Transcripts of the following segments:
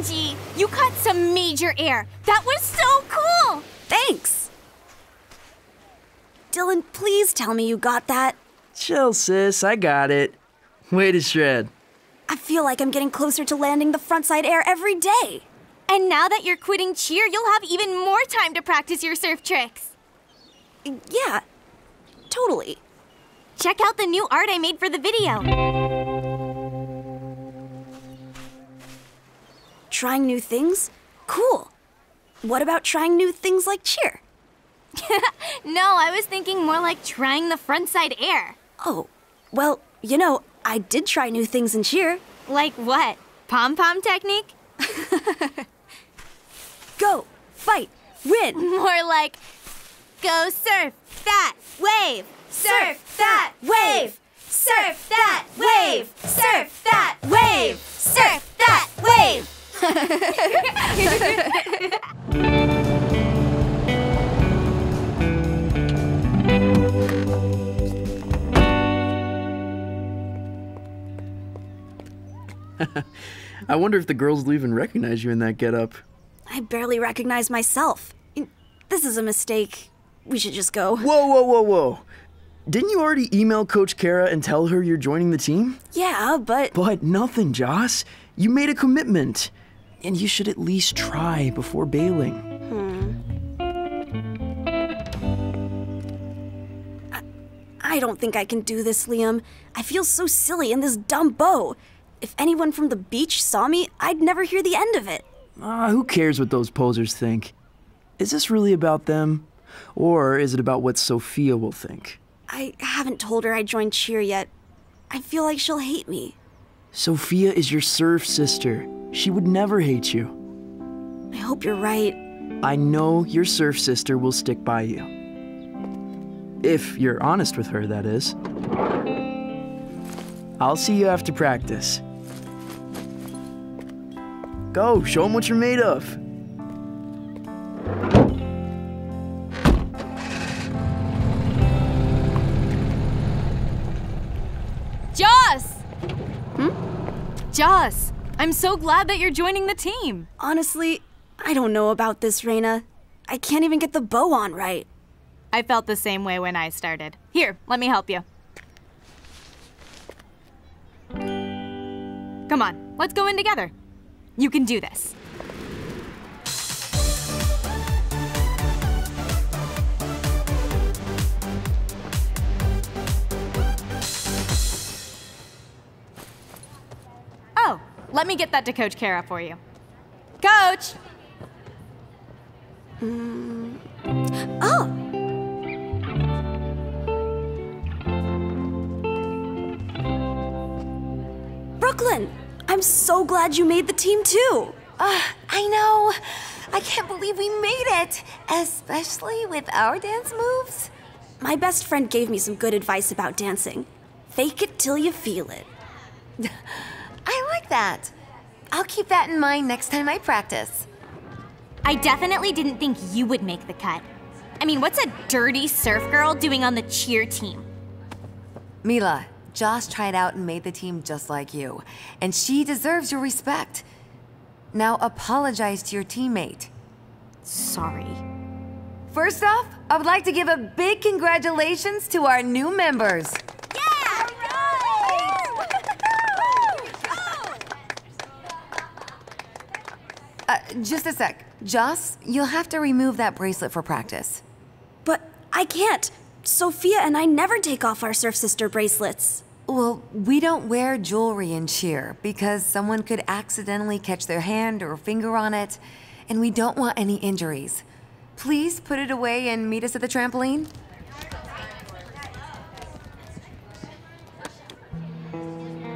OMG! You caught some major air! That was so cool! Thanks! Dylan, please tell me you got that. Chill, sis, I got it. Way to shred. I feel like I'm getting closer to landing the frontside air every day. And now that you're quitting cheer, you'll have even more time to practice your surf tricks. Yeah, totally. Check out the new art I made for the video. Trying new things? Cool. What about trying new things like cheer? no, I was thinking more like trying the frontside air. Oh, well, you know, I did try new things in cheer. Like what? Pom pom technique? Go, fight, win. More like go surf that wave, surf that wave, I wonder if the girls will even recognize you in that getup. I barely recognize myself. This is a mistake. We should just go. Whoa, whoa, whoa, whoa. Didn't you already email Coach Kara and tell her you're joining the team? Yeah, but. But nothing, Joss. You made a commitment. And you should at least try before bailing. Hmm. I, I don't think I can do this, Liam. I feel so silly in this dumb bow. If anyone from the beach saw me, I'd never hear the end of it. Ah, who cares what those posers think? Is this really about them? Or is it about what Sophia will think? I haven't told her I joined cheer yet. I feel like she'll hate me. Sophia is your surf sister. She would never hate you. I hope you're right. I know your surf sister will stick by you. If you're honest with her, that is. I'll see you after practice. Go, show them what you're made of. Joss! Hmm? Joss, I'm so glad that you're joining the team. Honestly, I don't know about this, Reina. I can't even get the bow on right. I felt the same way when I started. Here, let me help you. Come on, let's go in together. You can do this. Oh, let me get that to Coach Kara for you. Coach! Mm. Oh! I'm so glad you made the team too! Uh, I know! I can't believe we made it! Especially with our dance moves. My best friend gave me some good advice about dancing. Fake it till you feel it. I like that. I'll keep that in mind next time I practice. I definitely didn't think you would make the cut. I mean, what's a dirty surf girl doing on the cheer team? Mila, Joss tried out and made the team just like you, and she deserves your respect. Now apologize to your teammate. Sorry. First off, I would like to give a big congratulations to our new members. Yeah! Uh, just a sec. Joss, you'll have to remove that bracelet for practice. But I can't. Sophia and I never take off our Surf Sister bracelets. Well, we don't wear jewelry in cheer because someone could accidentally catch their hand or finger on it, and we don't want any injuries. Please put it away and meet us at the trampoline.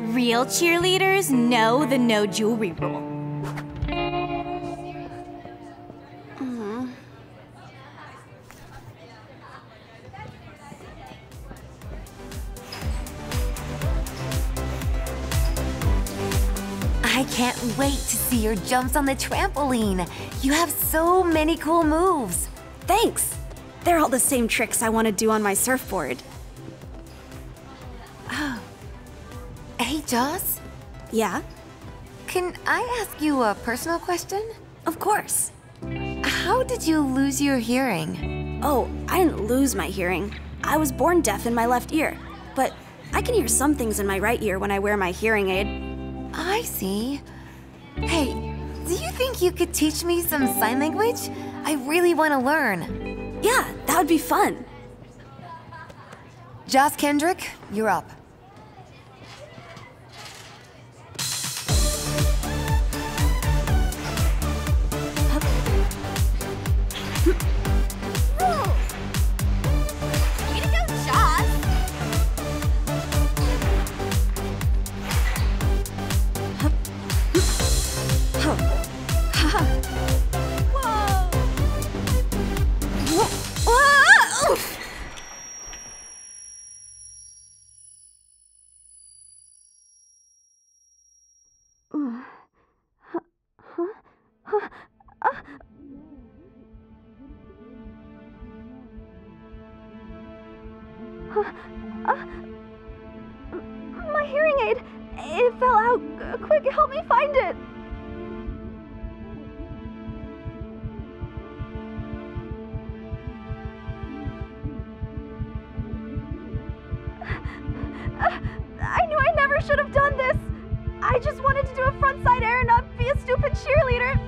Real cheerleaders know the no jewelry rule. Can't wait to see your jumps on the trampoline. You have so many cool moves. Thanks. They're all the same tricks I want to do on my surfboard. Oh. Hey, Joss? Yeah? Can I ask you a personal question? Of course. How did you lose your hearing? Oh, I didn't lose my hearing. I was born deaf in my left ear, but I can hear some things in my right ear when I wear my hearing aid. I see. Hey, do you think you could teach me some sign language? I really want to learn. Yeah, that would be fun. Joss Kendrick, you're up. Quick, help me find it! I knew I never should have done this. I just wanted to do a frontside air, and not be a stupid cheerleader.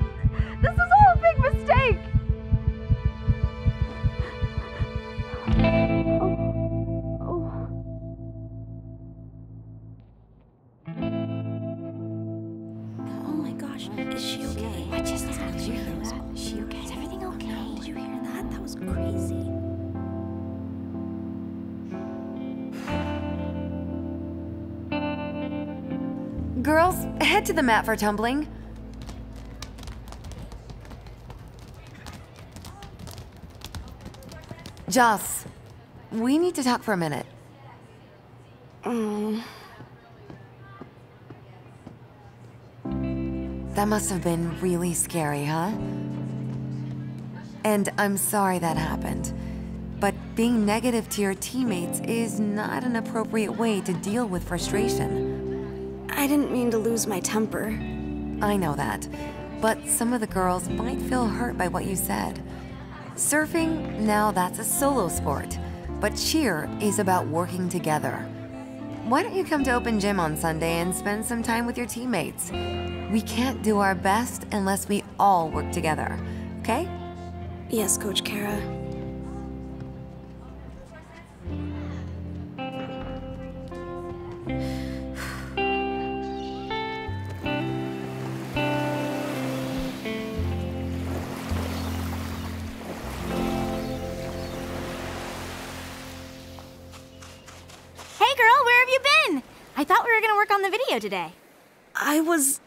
This is all a big mistake. Is she okay? What just happened? Did you hear that? Is she okay? Is everything okay? Did you hear that? That was crazy. Girls, head to the mat for tumbling. Joss, we need to talk for a minute. Um, That must have been really scary, huh? And I'm sorry that happened. But being negative to your teammates is not an appropriate way to deal with frustration. I didn't mean to lose my temper. I know that, but some of the girls might feel hurt by what you said. Surfing, now that's a solo sport, but cheer is about working together. Why don't you come to Open Gym on Sunday and spend some time with your teammates? We can't do our best unless we all work together, okay? Yes, Coach Kara. Thought we were gonna work on the video today. I was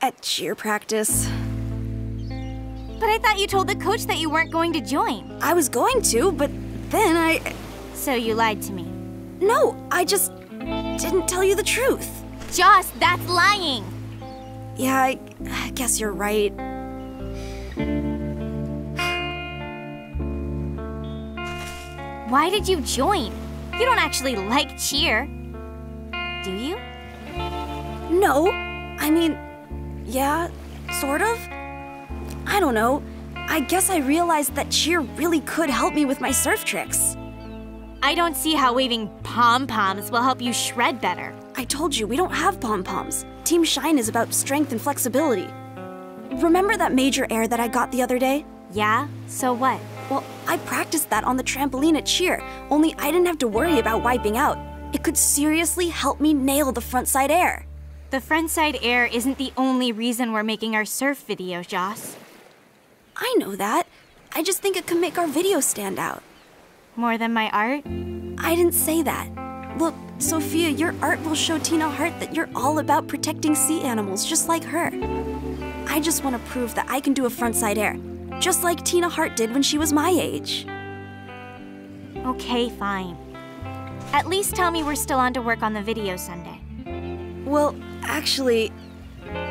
at cheer practice. But I thought you told the coach that you weren't going to join. I was going to, but then I. So you lied to me. No, I just didn't tell you the truth. Joss, that's lying. Yeah, I, I guess you're right. Why did you join? You don't actually like cheer. Do you? No, I mean, yeah, sort of. I don't know. I guess I realized that cheer really could help me with my surf tricks. I don't see how waving pom poms will help you shred better. I told you, we don't have pom poms. Team Shine is about strength and flexibility. Remember that major air that I got the other day? Yeah? So what? Well, I practiced that on the trampoline at cheer, only I didn't have to worry about wiping out. It could seriously help me nail the frontside air. The frontside air isn't the only reason we're making our surf video, Joss. I know that. I just think it could make our video stand out. More than my art? I didn't say that. Look, Sophia, your art will show Tina Hart that you're all about protecting sea animals just like her. I just want to prove that I can do a frontside air, just like Tina Hart did when she was my age. Okay, fine. At least tell me we're still on to work on the video Sunday. Well, actually,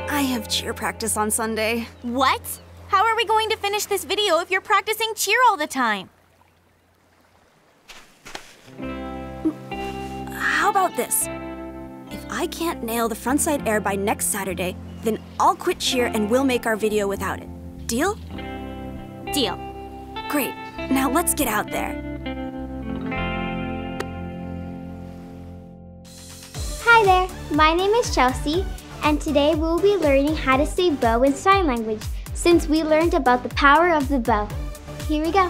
I have cheer practice on Sunday. What? How are we going to finish this video if you're practicing cheer all the time? How about this? If I can't nail the frontside air by next Saturday, then I'll quit cheer and we'll make our video without it. Deal? Deal. Great. Now let's get out there. My name is Chelsea, and today we will be learning how to say bow in sign language since we learned about the power of the bow. Here we go.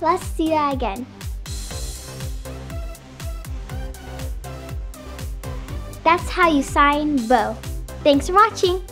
Let's see that again. That's how you sign bow. Thanks for watching.